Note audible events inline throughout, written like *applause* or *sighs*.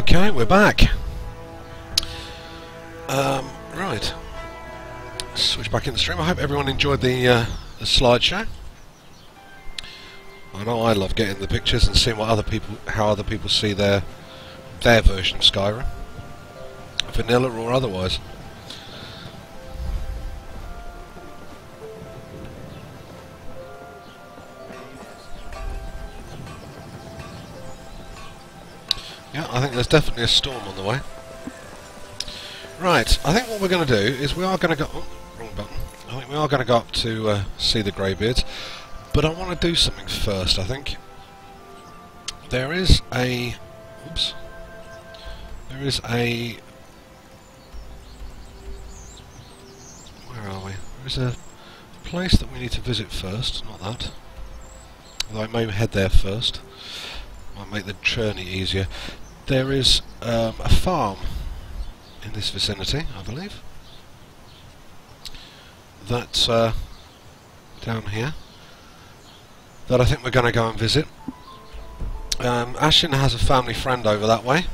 Okay, we're back. Um, right. Switch back in the stream. I hope everyone enjoyed the, uh, the slideshow. I know I love getting the pictures and seeing what other people, how other people see their their version of Skyrim, vanilla or otherwise. Yeah, I think there's definitely a storm on the way. Right, I think what we're going to do is we are going to go... Oh, wrong button. I think we are going to go up to uh, see the Greybeards, but I want to do something first, I think. There is a... Oops. There is a... Where are we? There is a place that we need to visit first, not that. Although I may head there first. Might make the journey easier. There is um, a farm in this vicinity, I believe. That's uh, down here. That I think we're going to go and visit. Um, Ashlyn has a family friend over that way.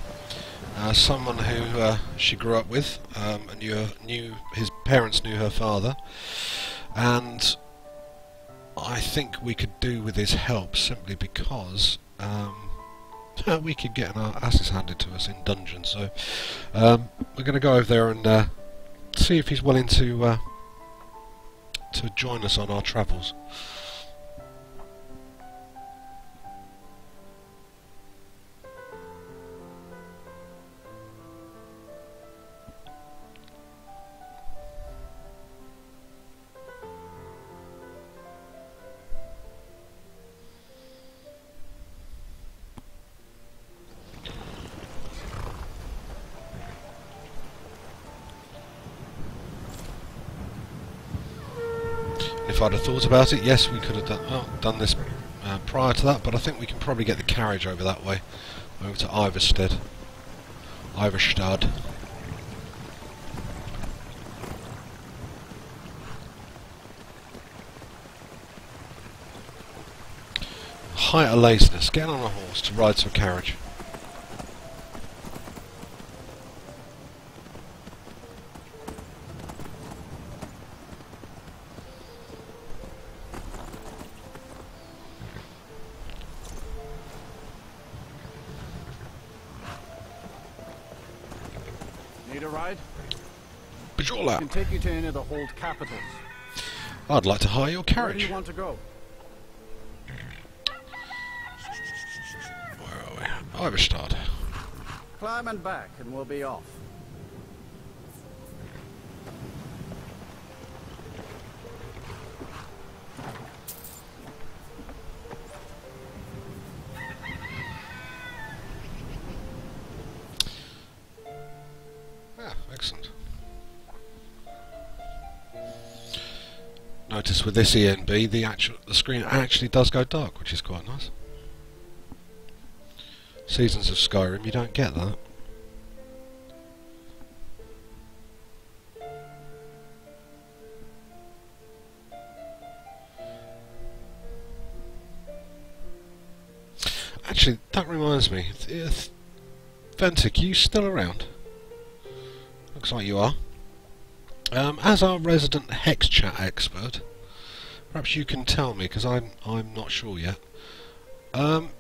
Uh, someone who uh, she grew up with um, and knew, knew his parents knew her father, and I think we could do with his help simply because um, we could get our asses handed to us in dungeons. So um, we're going to go over there and uh, see if he's willing to uh, to join us on our travels. I'd have thought about it, yes, we could have done, well, done this uh, prior to that, but I think we can probably get the carriage over that way, over to Ivarstead. Ivarstead. Height of laziness. Get on a horse to ride to a carriage. Can take you to any of the hold capitals. I'd like to hire your carriage. Where do you want to go? Where are we? Ivarstead. Climb and back, and we'll be off. Yeah, excellent. Notice with this ENB, the actual the screen actually does go dark, which is quite nice. Seasons of Skyrim, you don't get that. Actually, that reminds me. Ventic, you still around? Looks like you are. Um, as our resident HexChat expert, perhaps you can tell me because I'm I'm not sure yet. Um,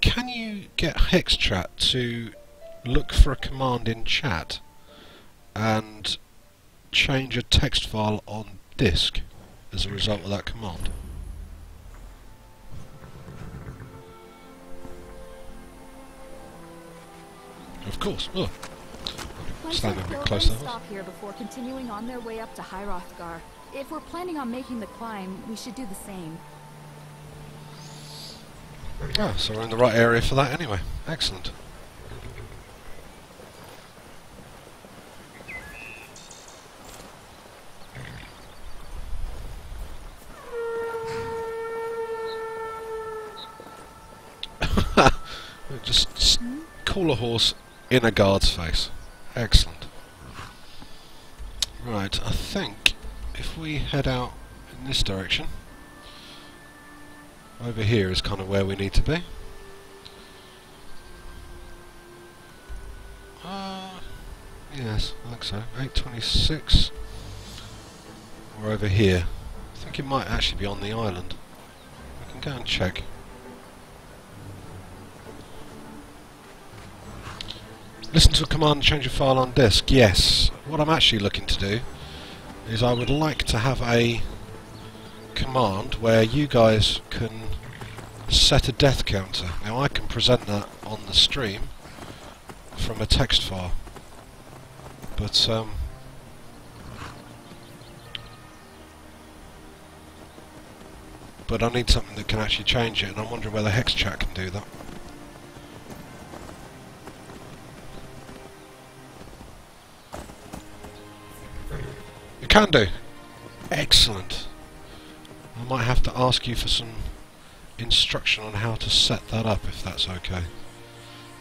can you get HexChat to look for a command in chat and change a text file on disk as a result of that command? Of course. Oh, A they're bit killed, closer. they stop here before continuing on their way up to High Hrothgar. If we're planning on making the climb, we should do the same. Ah, so we're in the right area for that anyway. Excellent. *laughs* just, just call a horse in a guard's face. Excellent. Right, I think if we head out in this direction, over here is kind of where we need to be. Uh, yes, I think so. 826. We're over here. I think it might actually be on the island. We can go and check. Listen to a command and change a file on disk. Yes. What I'm actually looking to do is I would like to have a command where you guys can set a death counter. Now I can present that on the stream from a text file. But um But I need something that can actually change it and I'm wondering whether HexChat can do that. Can do. Excellent. I might have to ask you for some instruction on how to set that up if that's okay.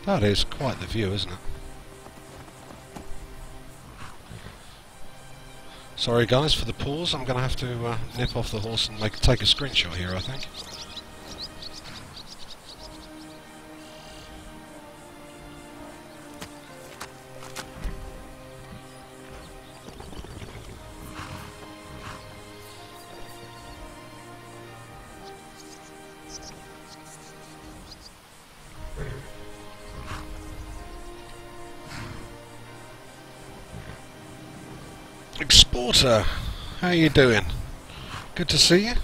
That is quite the view, isn't it? Sorry guys for the pause, I'm going to have to uh, nip off the horse and make, take a screenshot here I think. Exporter, how are you doing? Good to see you.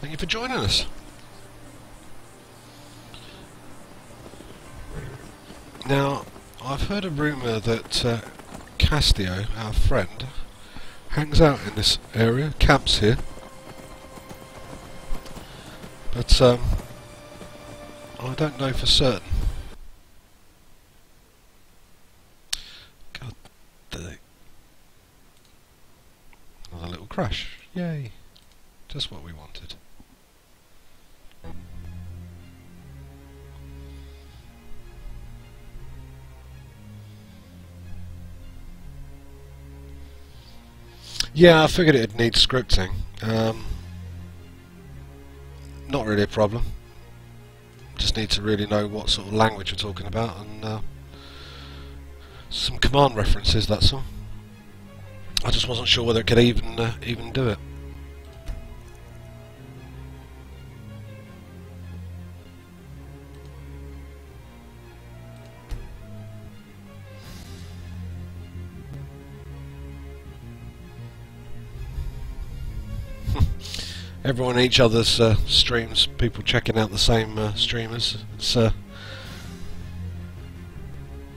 Thank you for joining us. Now, I've heard a rumour that uh, Castio, our friend, hangs out in this area, camps here. But um, I don't know for certain. God, the Another little crash. Yay. Just what we wanted. Yeah, I figured it'd need scripting. Um, not really a problem. Just need to really know what sort of language we're talking about and uh, some command references, that's all. I just wasn't sure whether it could even uh, even do it. *laughs* Everyone each other's uh, streams, people checking out the same uh, streamers. It's a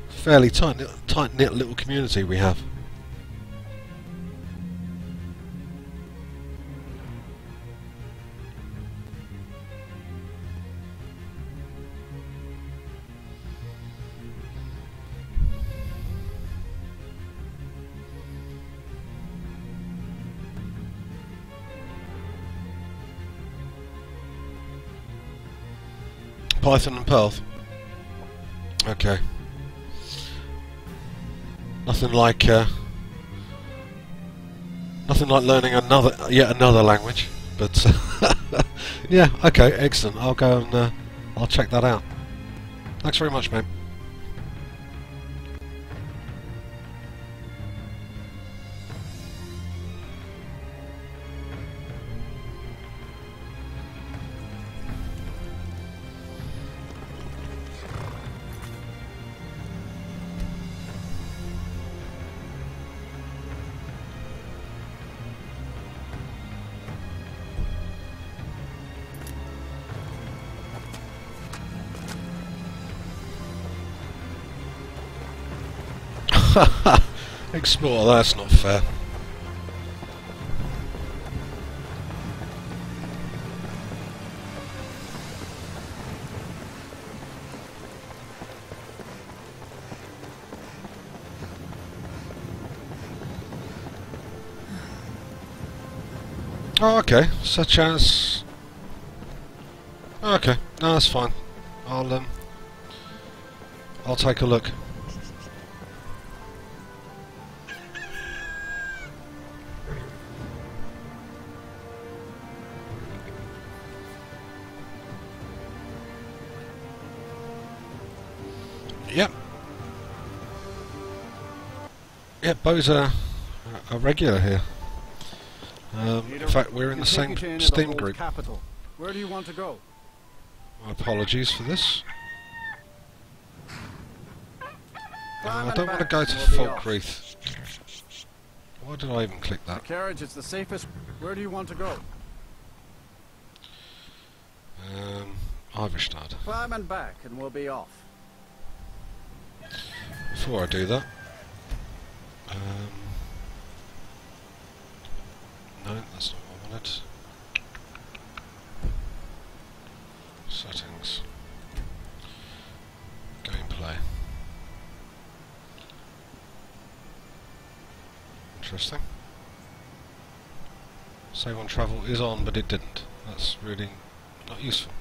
fairly tight, tight knit little community we have. Python and Perl. Okay. Nothing like uh, nothing like learning another yet another language. But *laughs* yeah, okay, excellent. I'll go and uh, I'll check that out. Thanks very much, man. *laughs* Explore, that's not fair. Oh, okay. Such as... Okay. No, that's fine. I'll, um... I'll take a look. Yep. Yeah, Bo's a, a regular here. Um, in fact, we're in the same the Steam group. Capital. Where do you want to go? My apologies for this. Uh, I don't want to go to we'll be off. Falkreath. Why did I even click The that? carriage is the safest. Where do you want to go? Um, Ivarstead. Climb and back and we'll be off. Before I do that, um, no, that's not what I wanted. Settings, gameplay. Interesting. Save on travel is on, but it didn't. That's really not useful.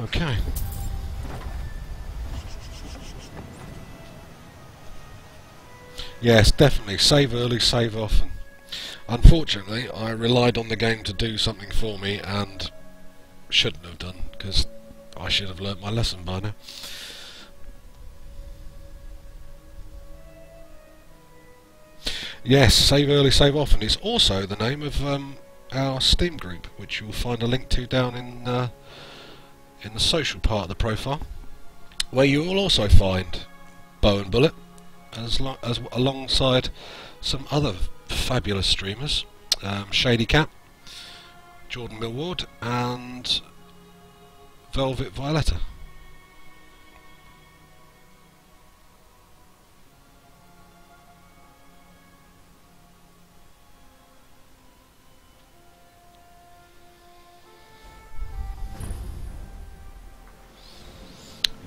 Okay. Yes, definitely. Save early, save often. Unfortunately, I relied on the game to do something for me and shouldn't have done because I should have learnt my lesson by now. Yes, save early, save often. It's also the name of um, our Steam group, which you'll find a link to down in uh, in the social part of the profile, where you will also find Bow and Bullet, as, as alongside some other fabulous streamers, um, Shady Cat, Jordan Millward, and Velvet Violetta.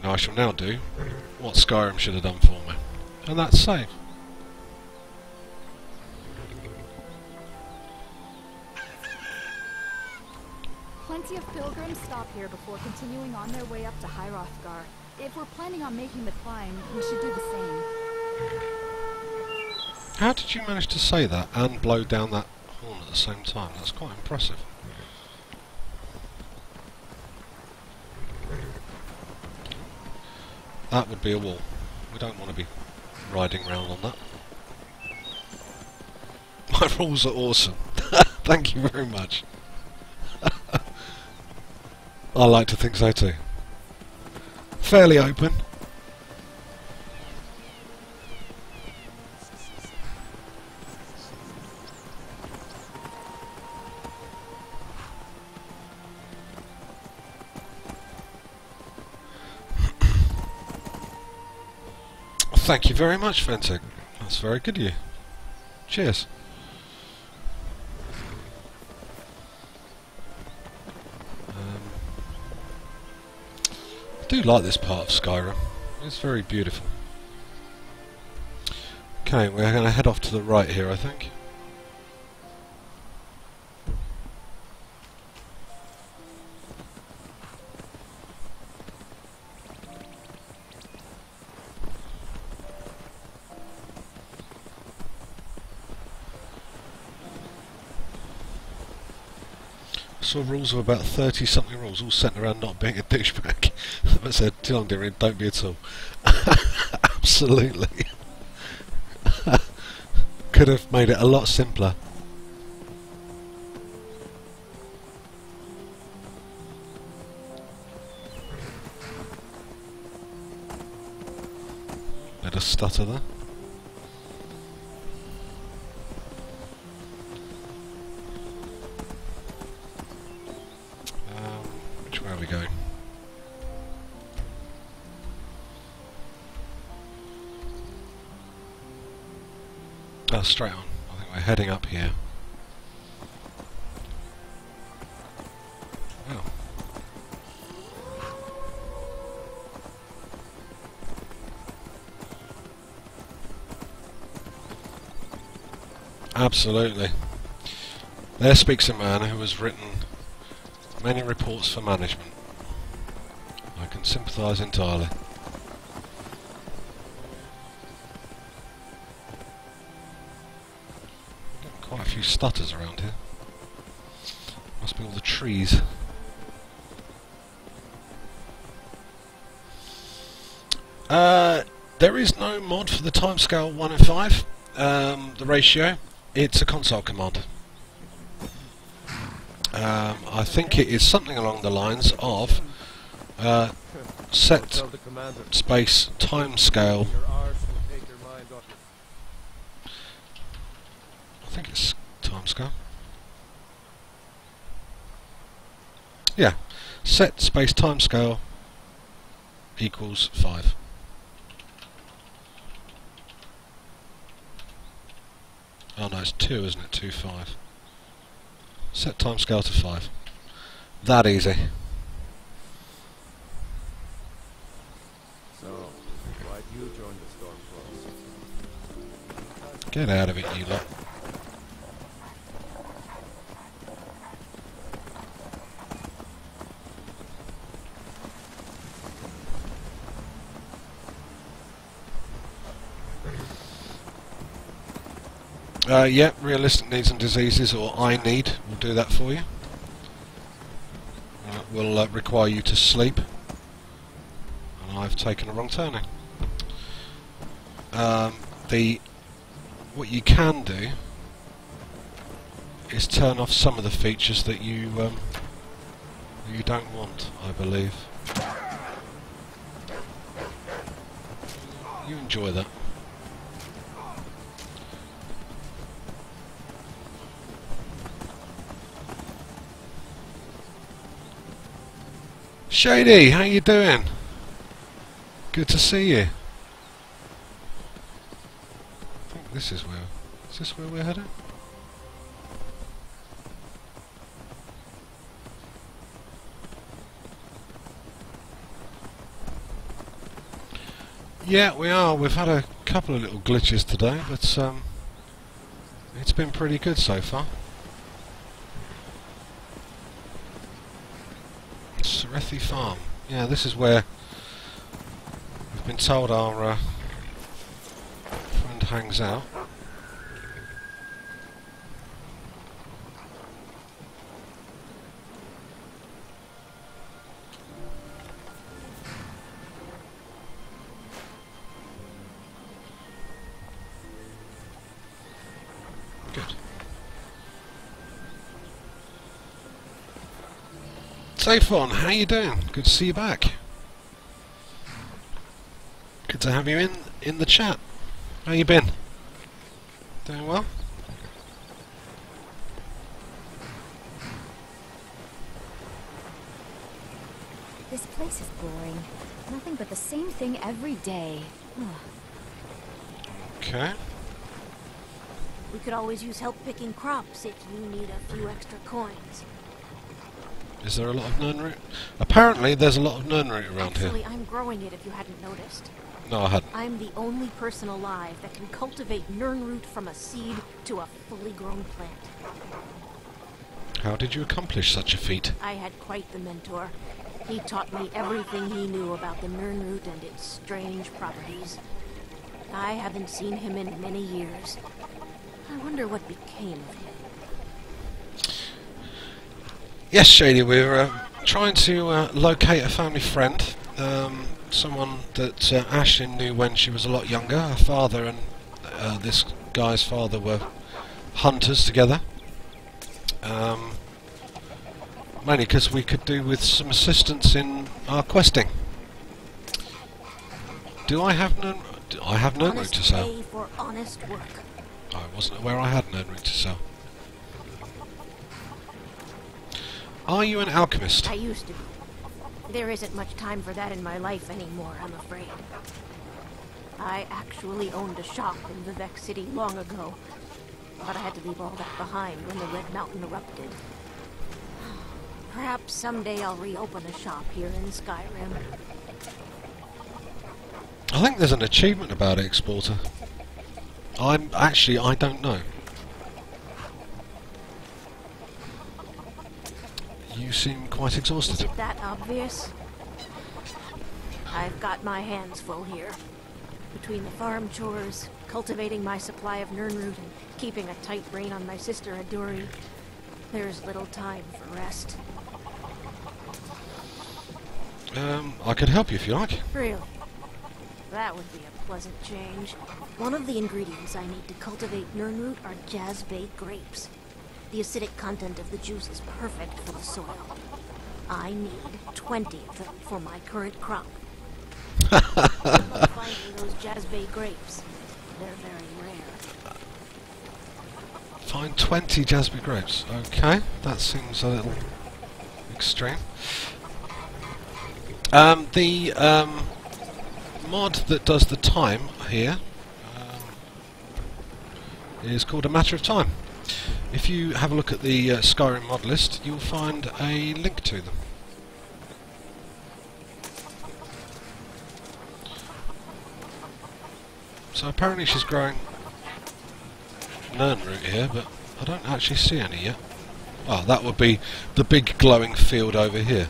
I shall now do what Skyrim should have done for me, and that's save. Plenty of pilgrims stop here before continuing on their way up to High Hrothgar. If we're planning on making the climb, we should do the same. How did you manage to say that and blow down that horn at the same time? That's quite impressive. That would be a wall. We don't want to be riding round on that. *laughs* My rules are awesome. *laughs* Thank you very much. *laughs* I like to think so too. Fairly open. Thank you very much, Fentic. That's very good of you. Cheers. Um, I do like this part of Skyrim. It's very beautiful. Okay, we're going to head off to the right here, I think. Saw rules of about 30 something rules, all centred around not being a douchebag. I said, too long, dear, don't be at all. *laughs* Absolutely. *laughs* Could have made it a lot simpler. Bit of stutter there. Straight on. I think we're heading up here. Oh. Absolutely. There speaks a man who has written many reports for management. I can sympathise entirely. Few stutters around here. Must be all the trees. Uh, There is no mod for the timescale 1 in 5, um, the ratio. It's a console command. Um, I think it is something along the lines of uh, set Tell the commander. space timescale. Your arse will take your mind off your I think it's timescale. Yeah, set space time scale equals 5. Oh no, it's 2, isn't it? 2, 5. Set time scale to 5. That easy. So, why'd you join the Stormcloaks? Get out of it, you lot. Uh, yeah, realistic needs and diseases, or iNeed, will do that for you. Uh, will uh, require you to sleep. And I've taken a wrong turning. Um, the what you can do is turn off some of the features that you um, you don't want, I believe. You enjoy that. Shady, how you doing? Good to see you. I think this is where. Is this where we're heading? Yeah, we are. We've had a couple of little glitches today, but um, it's been pretty good so far. Sarethi Farm. Yeah, this is where we've been told our uh, friend hangs out. Good. Saphon, how you doing? Good to see you back. Good to have you in in the chat. How you been? Doing well? This place is boring. Nothing but the same thing every day. Okay. We could always use help picking crops if you need a few extra coins. Is there a lot of Nirnroot? Apparently there's a lot of Nirnroot around Actually, here. I'm growing it if you hadn't noticed. No, I hadn't. I'm the only person alive that can cultivate Nirnroot from a seed to a fully grown plant. How did you accomplish such a feat? I had quite the mentor. He taught me everything he knew about the Nirnroot and its strange properties. I haven't seen him in many years. I wonder what became of him. Yes, Shady, we're uh, trying to uh, locate a family friend, um, someone that uh, Ashlyn knew when she was a lot younger. Her father and uh, this guy's father were hunters together. Um, mainly because we could do with some assistance in our questing. Do I have no? I have no route to sell? honest. I wasn't aware I had no route to sell. Are you an alchemist? I used to be. There isn't much time for that in my life anymore, I'm afraid. I actually owned a shop in Vivec City long ago, but I had to leave all that behind when the Red Mountain erupted. Perhaps someday I'll reopen a shop here in Skyrim. I think there's an achievement about it, Exporter. I'm actually I don't know. You seem quite exhausted. it that obvious? I've got my hands full here. Between the farm chores, cultivating my supply of Nirnroot, and keeping a tight rein on my sister Aduri, there's little time for rest. Um, I could help you if you like. Really. That would be a pleasant change. One of the ingredients I need to cultivate Nirnroot are Jazbay grapes. The acidic content of the juice is perfect for the soil. I need 20 of them for my current crop. *laughs* Finding those Jazbay grapes. They're very rare. Find 20 Jasmine grapes. Okay, that seems a little extreme. Um, the um, mod that does the time here um, is called A Matter of Time. If you have a look at the uh, Skyrim mod list, you'll find a link to them. So apparently she's growing Nirnroot here, but I don't actually see any yet. Oh, that would be the big glowing field over here.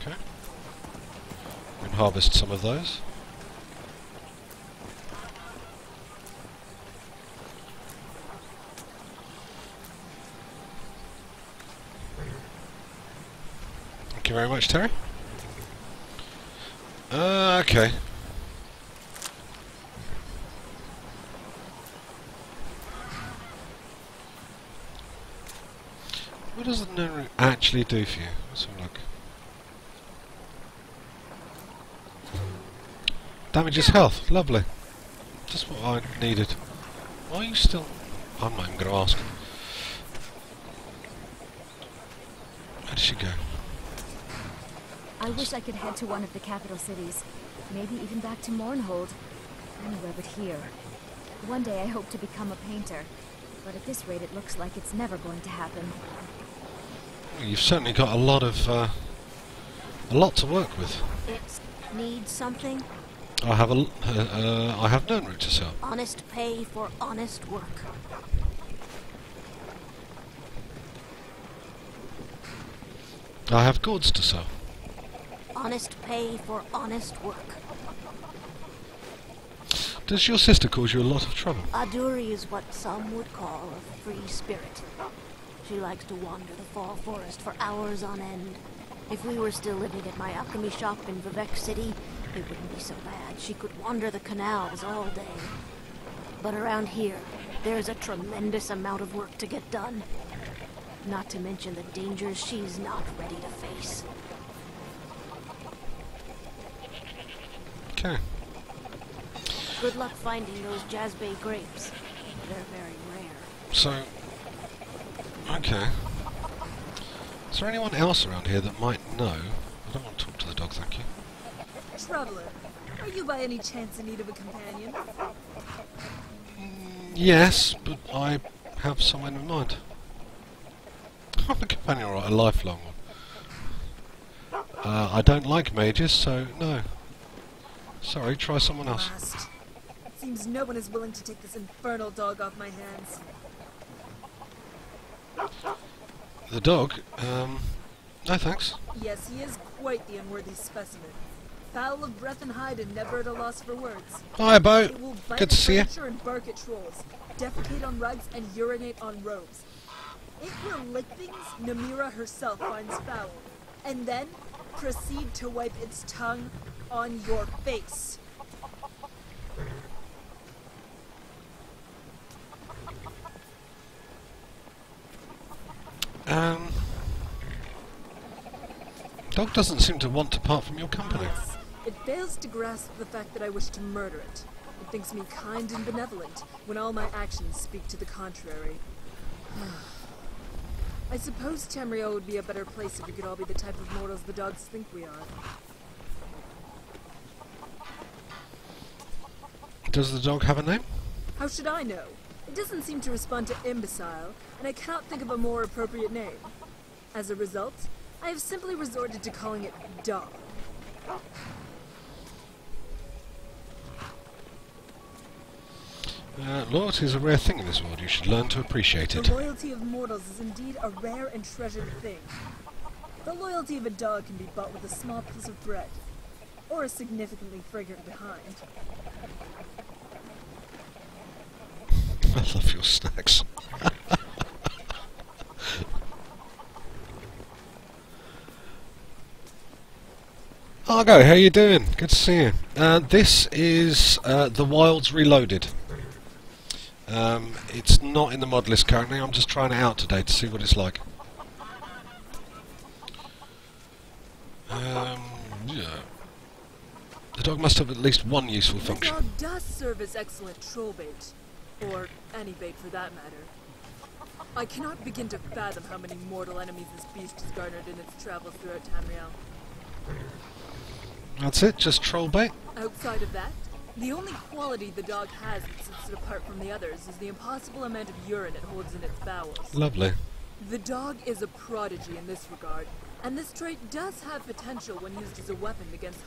Okay. We can harvest some of those. You very much, Terry. Uh, okay. What does the Nuru actually do for you? Let's have a look. Damages health. Lovely. Just what I needed. Why are you still... I'm not even going to ask. Where did she go? I wish I could head to one of the capital cities. Maybe even back to Mournhold. Anywhere but here. One day I hope to become a painter. But at this rate it looks like it's never going to happen. You've certainly got a lot of... Uh, a lot to work with. It needs something. I have a... l- Uh, uh, I have known route to sell. Honest pay for honest work. I have goods to sell. Honest pay for honest work. Does your sister cause you a lot of trouble? Aduri is what some would call a free spirit. She likes to wander the fall forest for hours on end. If we were still living at my alchemy shop in Vivec City, it wouldn't be so bad. She could wander the canals all day. But around here, there's a tremendous amount of work to get done. Not to mention the dangers she's not ready to face. Okay. Good luck finding those Jazbay grapes. They're very rare. So... Okay. Is there anyone else around here that might know? I don't want to talk to the dog, thank you. Traveler, are you by any chance in need of a companion? Yes, but I have someone in mind. *laughs* I'm a companion, right? A lifelong one. Uh, I don't like mages, so no. Sorry, try someone else. Seems no one is willing to take this infernal dog off my hands. The dog? Um, no thanks. Yes, he is quite the unworthy specimen. Foul of breath and hide and never at a loss for words. Hi, Bo. Good to see you. and bark at trolls, defecate on rugs and urinate on robes. It will lick things Namira herself finds foul, and then proceed to wipe its tongue on your face. Um, dog doesn't seem to want to part from your company. Yes, it fails to grasp the fact that I wish to murder it. It thinks me kind and benevolent when all my actions speak to the contrary. *sighs* I suppose Tamriel would be a better place if we could all be the type of mortals the dogs think we are. Does the dog have a name? How should I know? It doesn't seem to respond to imbecile, and I cannot think of a more appropriate name. As a result, I have simply resorted to calling it Dog. Uh, loyalty is a rare thing in this world. You should learn to appreciate it. The loyalty of mortals is indeed a rare and treasured thing. The loyalty of a dog can be bought with a small piece of bread, or a significantly fragrant behind. I love your snacks. Argo, how you doing? Good to see you. Uh, this is uh, The Wilds Reloaded. Um, it's not in the mod list currently, I'm just trying it out today to see what it's like. Um, yeah. The dog must have at least one useful The function. dog does serve as excellent troll bait. Or any bait for that matter. I cannot begin to fathom how many mortal enemies this beast has garnered in its travels throughout Tamriel. That's it, just troll bait? Outside of that, the only quality the dog has that sets it apart from the others is the impossible amount of urine it holds in its bowels. Lovely. The dog is a prodigy in this regard, and this trait does have potential when used as a weapon against